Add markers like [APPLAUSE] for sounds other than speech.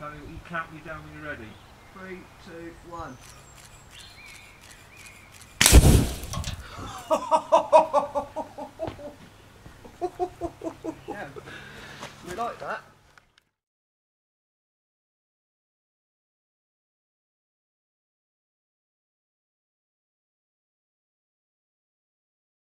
Tell me, you count me down when you're ready. Three, two, one. [LAUGHS] yeah. We like that.